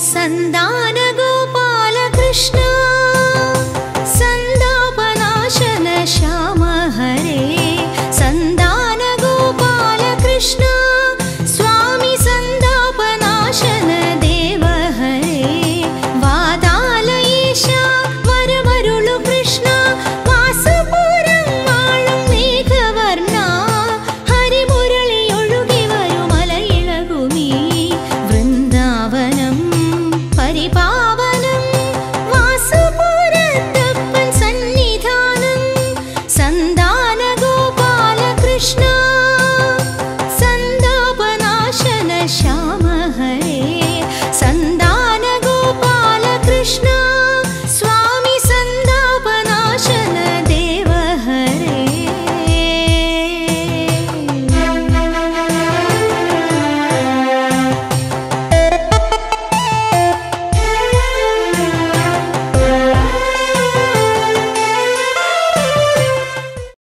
सन्दानगोपालकृष्ण।